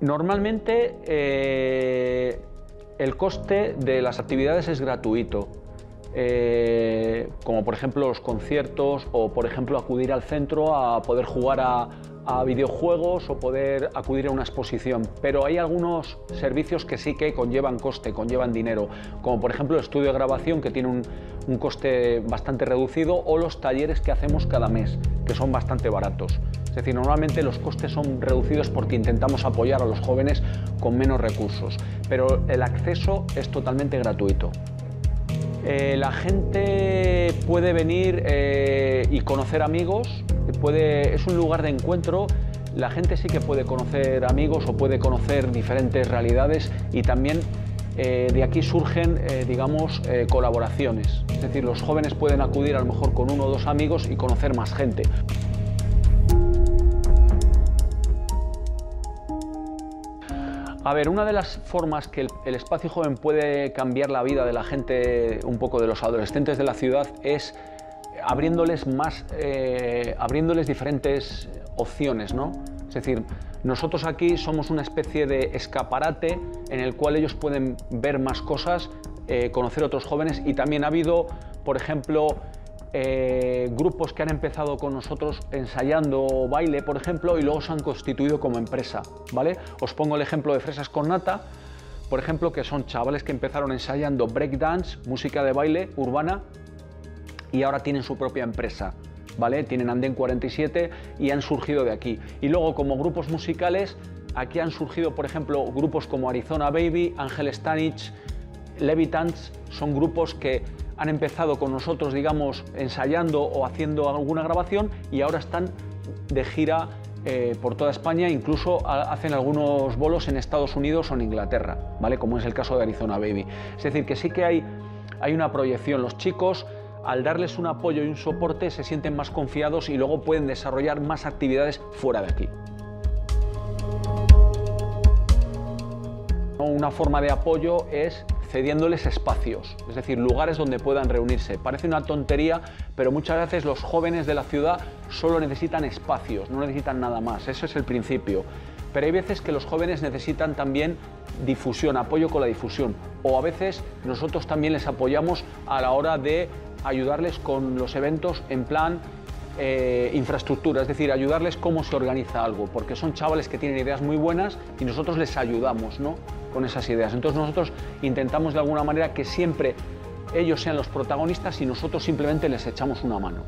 Normalmente eh, el coste de las actividades es gratuito, eh, como por ejemplo los conciertos o por ejemplo acudir al centro a poder jugar a, a videojuegos o poder acudir a una exposición, pero hay algunos servicios que sí que conllevan coste, conllevan dinero, como por ejemplo el estudio de grabación que tiene un, coste bastante reducido o los talleres que hacemos cada mes, que son bastante baratos. Es decir, normalmente los costes son reducidos porque intentamos apoyar a los jóvenes con menos recursos, pero el acceso es totalmente gratuito. Eh, la gente puede venir eh, y conocer amigos, es un lugar de encuentro, la gente sí que puede conocer amigos o puede conocer diferentes realidades y también eh, de aquí surgen, digamos, colaboraciones. Es decir, los jóvenes pueden acudir a lo mejor con uno o dos amigos y conocer más gente. A ver, una de las formas que el, espacio joven puede cambiar la vida de la gente, un poco de los adolescentes de la ciudad, es abriéndoles más, eh, abriéndoles diferentes opciones, ¿no? Es decir, nosotros aquí somos una especie de escaparate en el cual ellos pueden ver más cosas, eh, conocer otros jóvenes y también ha habido, por ejemplo, eh, grupos que han empezado con nosotros ensayando baile, por ejemplo, y luego se han constituido como empresa, ¿vale? Os pongo el ejemplo de Fresas con Nata, por ejemplo, que son chavales que empezaron ensayando breakdance, música de baile urbana, y ahora tienen su propia empresa, ¿vale? Tienen Andén 47 y han surgido de aquí. Y luego como grupos musicales, aquí han surgido, por ejemplo, grupos como Arizona Baby, Ángel Stanich, Levitants, son grupos que han empezado con nosotros, digamos, ensayando o haciendo alguna grabación y ahora están de gira eh, por toda España, incluso hacen algunos bolos en Estados Unidos o en Inglaterra, ¿vale? Como es el caso de Arizona Baby. Es decir, que sí que hay, hay una proyección. Los chicos, al darles un apoyo y un soporte, se sienten más confiados y luego pueden desarrollar más actividades fuera de aquí. Una forma de apoyo es cediéndoles espacios, es decir, lugares donde puedan reunirse. Parece una tontería, pero muchas veces los jóvenes de la ciudad solo necesitan espacios, no necesitan nada más, eso es el principio. Pero hay veces que los jóvenes necesitan también difusión, apoyo con la difusión, o a veces nosotros también les apoyamos a la hora de ayudarles con los eventos en plan eh, infraestructura, es decir, ayudarles cómo se organiza algo, porque son chavales que tienen ideas muy buenas y nosotros les ayudamos, ¿no? Con esas ideas. Entonces nosotros intentamos de alguna manera que siempre ellos sean los protagonistas y nosotros simplemente les echamos una mano.